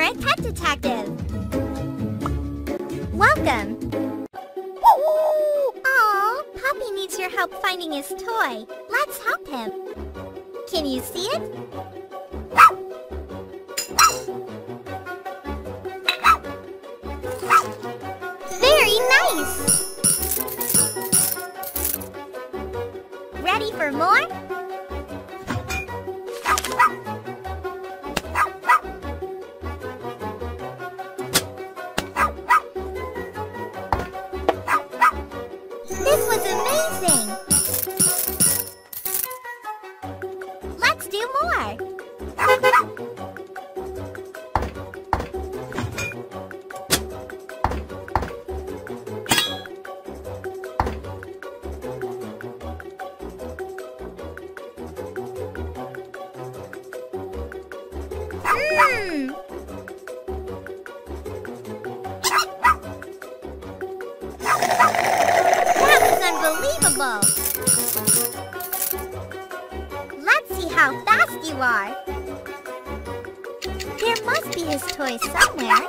a pet detective. Welcome. Aw, Puppy needs your help finding his toy. Let's help him. Can you see it? This was amazing! His toy somewhere.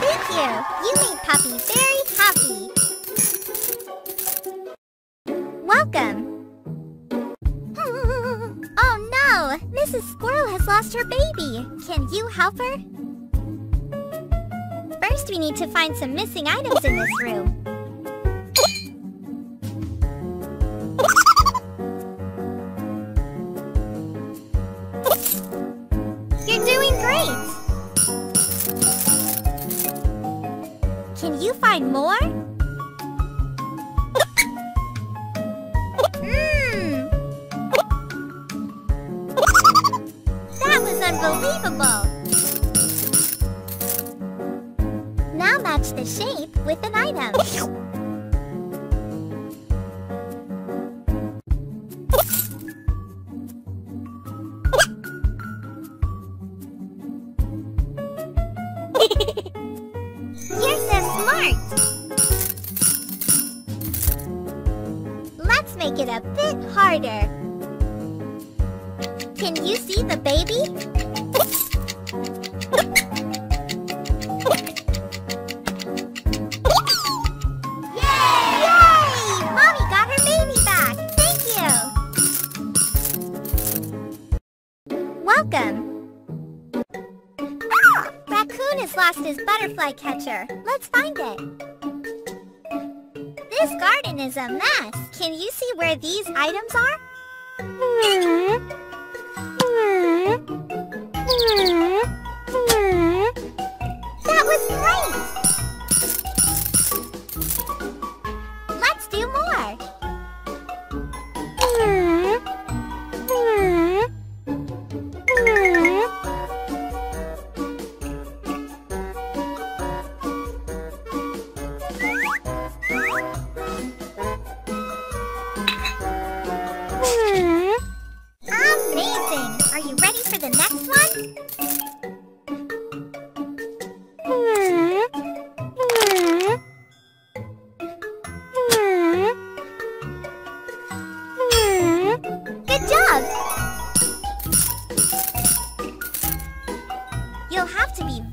Thank you! You made very happy. Welcome. Oh no! Mrs. Squirrel has lost her baby. Can you help her? First, we need to find some missing items in this room. You're doing great! Can you find more? Match the shape with an item. You're so smart! Let's make it a bit harder. Can you see the baby? Welcome! Raccoon has lost his butterfly catcher. Let's find it. This garden is a mess. Can you see where these items are? Hmm. Hmm. Hmm.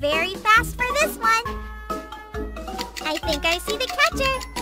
very fast for this one. I think I see the catcher.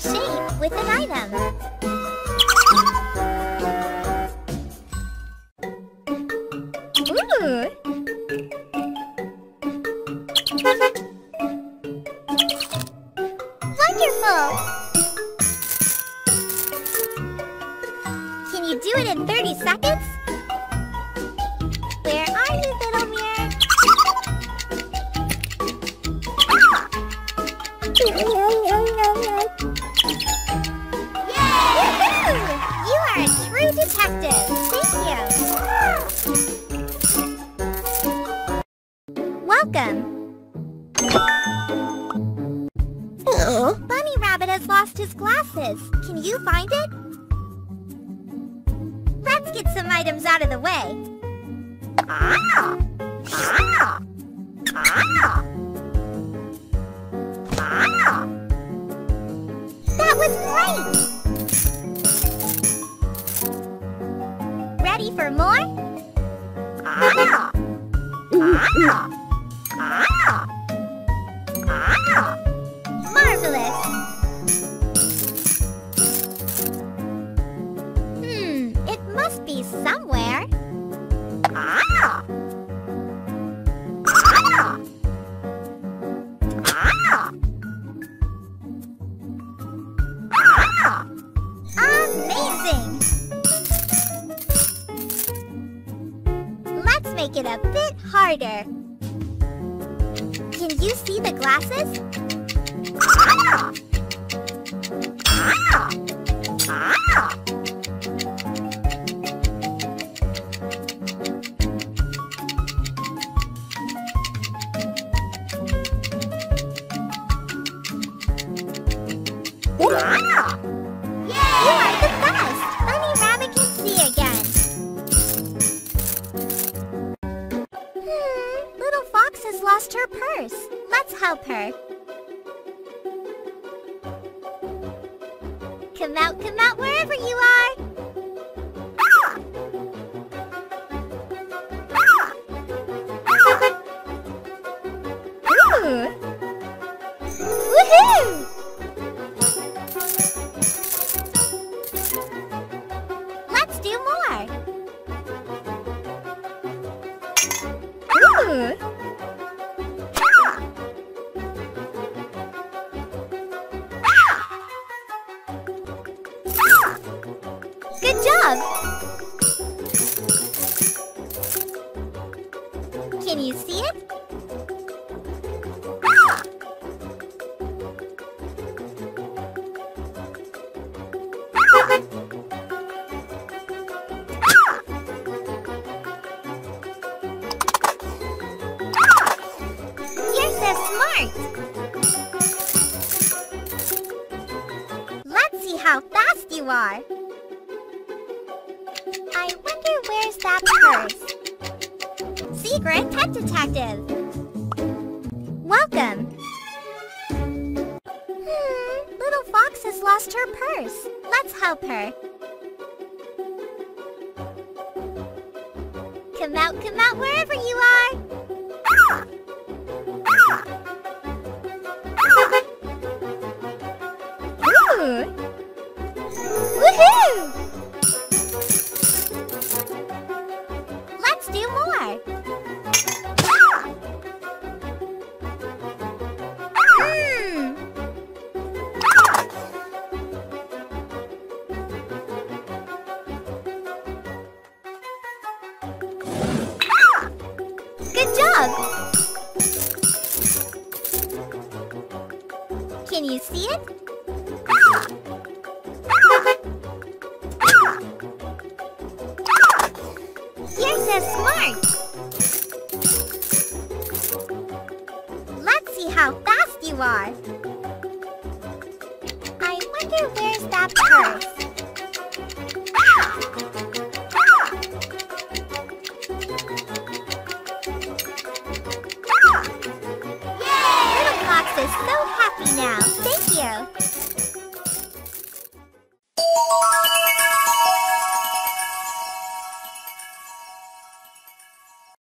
Shape with an item. Can you do it in 30 seconds? Items out of the way. Ah! Ah! Make it a bit harder. Can you see the glasses? Help her. Come out, come out, wherever you are. Can you see it? You're so smart! Let's see how fast you are. I wonder where's that purse? Secret Pet Detective! Welcome! Hmm, Little Fox has lost her purse. Let's help her. Come out, come out, wherever you are! Can you see it? You're so smart!